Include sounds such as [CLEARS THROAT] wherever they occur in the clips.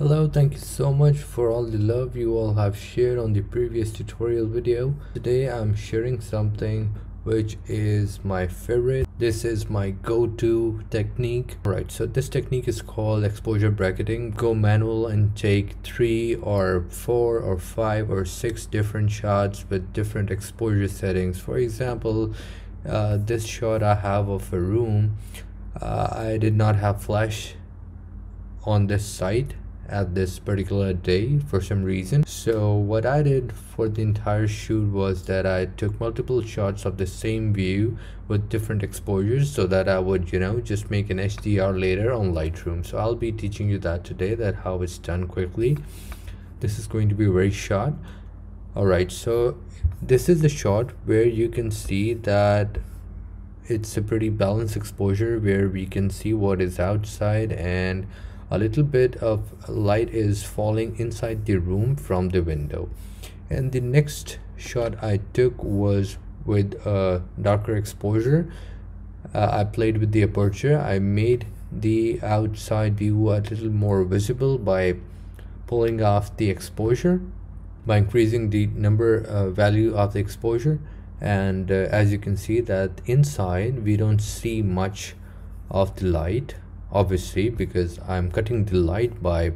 Hello, thank you so much for all the love you all have shared on the previous tutorial video. Today I'm sharing something which is my favorite. This is my go-to technique. Alright, so this technique is called exposure bracketing. Go manual and take three or four or five or six different shots with different exposure settings. For example, uh, this shot I have of a room, uh, I did not have flash on this site at this particular day for some reason. So what i did for the entire shoot was that i took multiple shots of the same view with different exposures so that i would you know just make an hdr later on lightroom. So i'll be teaching you that today that how it's done quickly. This is going to be very short. All right so this is the shot where you can see that it's a pretty balanced exposure where we can see what is outside and a little bit of light is falling inside the room from the window. And the next shot I took was with a darker exposure. Uh, I played with the aperture. I made the outside view a little more visible by pulling off the exposure by increasing the number uh, value of the exposure. And uh, as you can see that inside we don't see much of the light obviously because I'm cutting the light by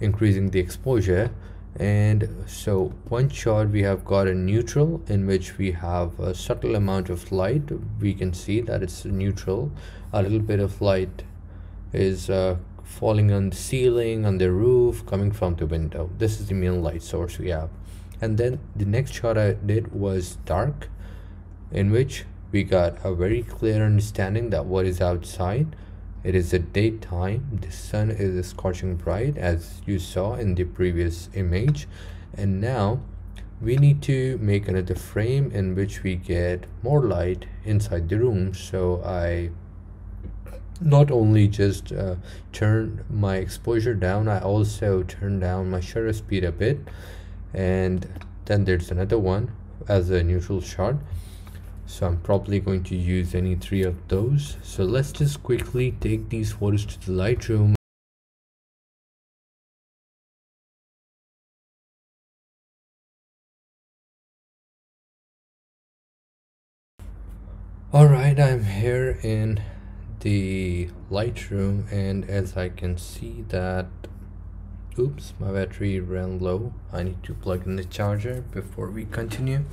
increasing the exposure. And so one shot we have got a neutral in which we have a subtle amount of light. We can see that it's neutral. A little bit of light is uh, falling on the ceiling on the roof coming from the window. This is the main light source we have. And then the next shot I did was dark in which we got a very clear understanding that what is outside it is a daytime. The sun is scorching bright as you saw in the previous image. And now we need to make another frame in which we get more light inside the room. So I not only just uh, turn my exposure down I also turn down my shutter speed a bit. And then there's another one as a neutral shot so I'm probably going to use any three of those. So let's just quickly take these photos to the Lightroom. Alright, I'm here in the Lightroom and as I can see that oops my battery ran low. I need to plug in the charger before we continue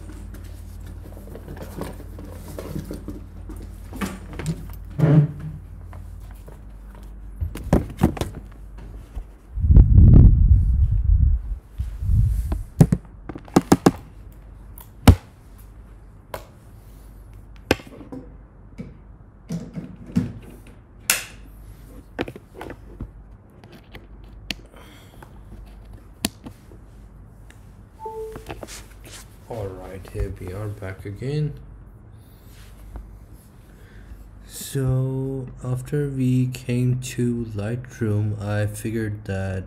all right here we are back again so after we came to lightroom i figured that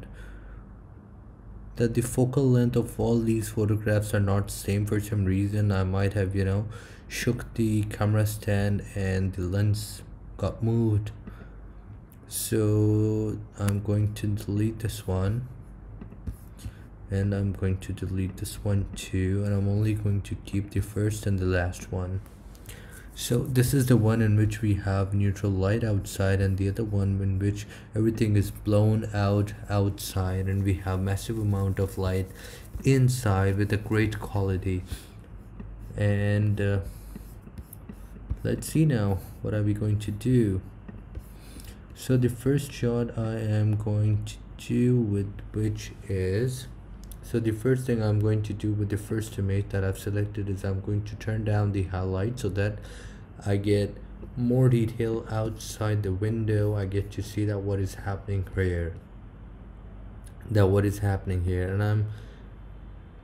that the focal length of all these photographs are not same for some reason. I might have you know shook the camera stand and the lens got moved. So i'm going to delete this one. And I'm going to delete this one too. And I'm only going to keep the first and the last one so this is the one in which we have neutral light outside and the other one in which everything is blown out outside and we have massive amount of light inside with a great quality. And uh, let's see now what are we going to do? So the first shot I am going to do with which is so the first thing I'm going to do with the first image that I've selected is I'm going to turn down the highlight so that I get more detail outside the window. I get to see that what is happening here that what is happening here. And I'm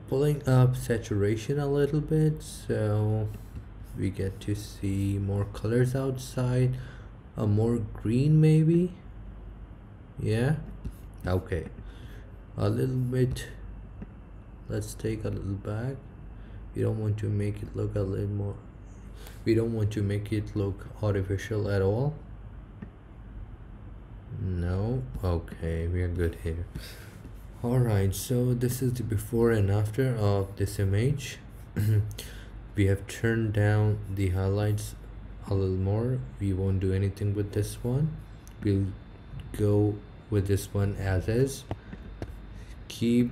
pulling up saturation a little bit so we get to see more colors outside. A more green maybe? Yeah? Okay. A little bit let's take a little back. We don't want to make it look a little more we don't want to make it look artificial at all. No? Okay we are good here. Alright so this is the before and after of this image. [CLEARS THROAT] We have turned down the highlights a little more. We won't do anything with this one. We'll go with this one as is. Keep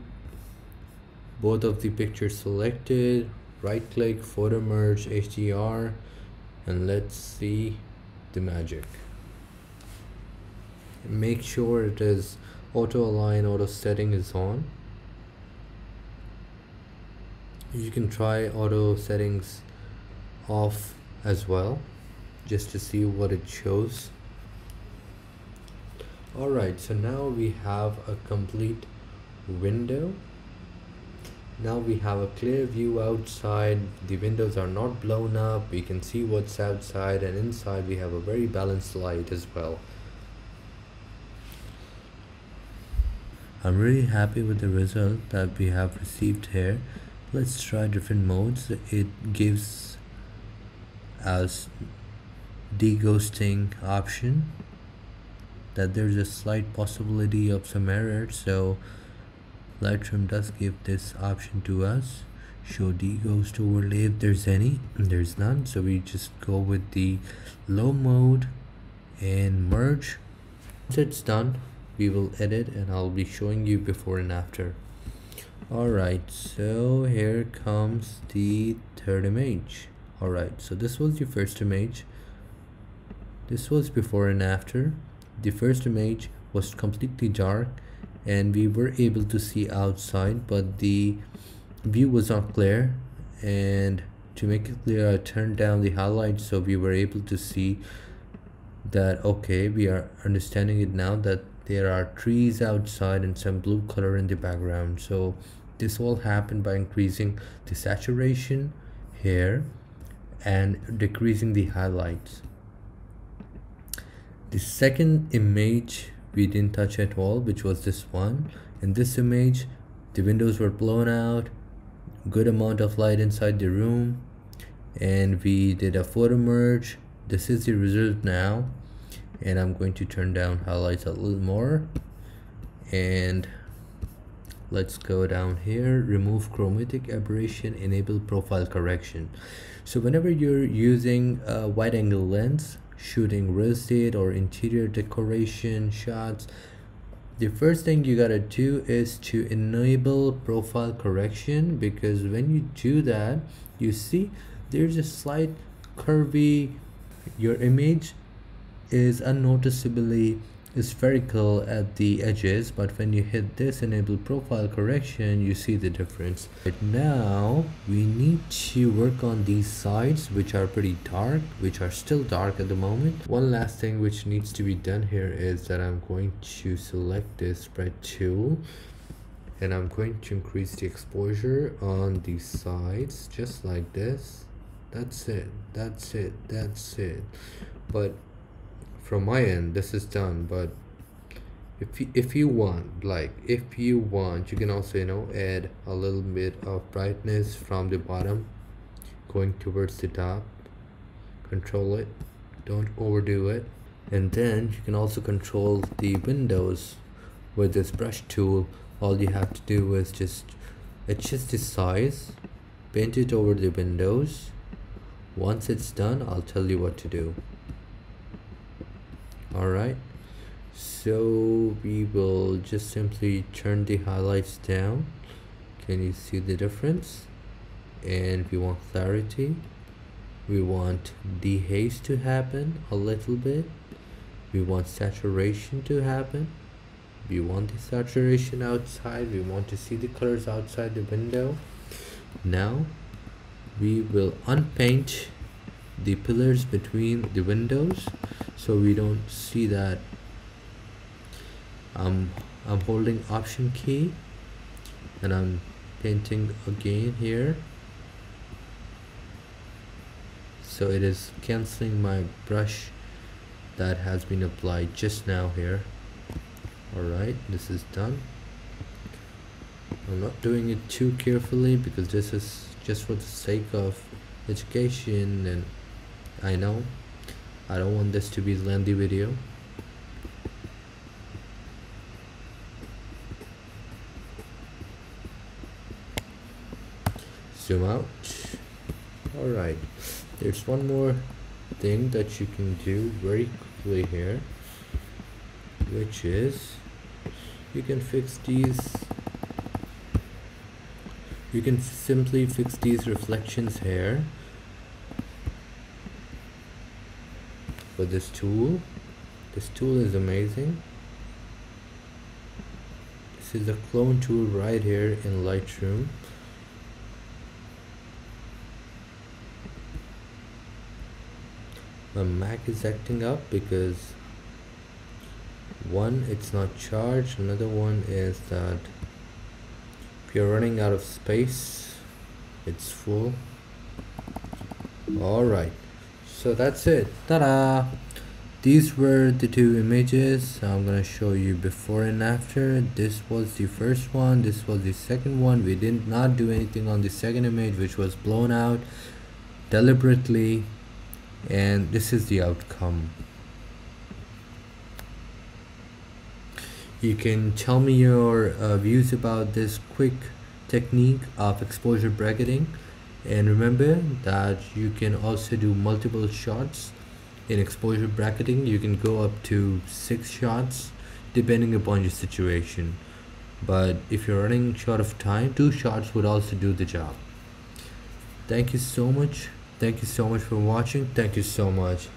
both of the pictures selected right click photo merge HDR and let's see the magic. Make sure it is auto align auto setting is on. You can try auto settings off as well just to see what it shows. Alright so now we have a complete window now we have a clear view outside. The windows are not blown up. We can see what's outside and inside we have a very balanced light as well. I'm really happy with the result that we have received here. Let's try different modes. It gives us deghosting option that there's a slight possibility of some error so Lightroom does give this option to us. Show deghost overlay if there's any there's none. So we just go with the low mode and merge. Once it's done we will edit and I'll be showing you before and after. Alright so here comes the third image. Alright so this was your first image. This was before and after. The first image was completely dark and we were able to see outside but the view was not clear. And to make it clear I turned down the highlights so we were able to see that okay we are understanding it now that there are trees outside and some blue color in the background. So this all happened by increasing the saturation here and decreasing the highlights. The second image we didn't touch at all which was this one. In this image the windows were blown out good amount of light inside the room and we did a photo merge. This is the result now and I'm going to turn down highlights a little more. And let's go down here remove chromatic aberration enable profile correction. So whenever you're using a wide angle lens shooting real estate or interior decoration shots. The first thing you gotta do is to enable profile correction because when you do that you see there's a slight curvy your image is unnoticeably spherical at the edges but when you hit this enable profile correction you see the difference. But now we need to work on these sides which are pretty dark which are still dark at the moment. One last thing which needs to be done here is that i'm going to select this spread tool and i'm going to increase the exposure on these sides just like this. That's it that's it that's it. But from my end this is done but if you, if you want like if you want you can also you know add a little bit of brightness from the bottom going towards the top control it don't overdo it and then you can also control the windows with this brush tool. All you have to do is just adjust the size paint it over the windows. Once it's done I'll tell you what to do alright. So we will just simply turn the highlights down. Can you see the difference? And we want clarity. We want dehaze to happen a little bit. We want saturation to happen. We want the saturation outside. We want to see the colors outside the window. Now we will unpaint the pillars between the windows so we don't see that. Um, I'm holding option key and I'm painting again here. So it is cancelling my brush that has been applied just now here. Alright this is done. I'm not doing it too carefully because this is just for the sake of education and I know I don't want this to be a lengthy video. Zoom out. All right there's one more thing that you can do very quickly here which is you can fix these you can simply fix these reflections here. With this tool this tool is amazing. This is a clone tool right here in Lightroom. My Mac is acting up because one it's not charged. Another one is that if you're running out of space it's full. All right so that's it. Ta-da! These were the two images i'm gonna show you before and after. This was the first one. This was the second one. We did not do anything on the second image which was blown out deliberately. And this is the outcome. You can tell me your uh, views about this quick technique of exposure bracketing and remember that you can also do multiple shots in exposure bracketing. You can go up to six shots depending upon your situation. But if you're running short of time two shots would also do the job. Thank you so much. Thank you so much for watching. Thank you so much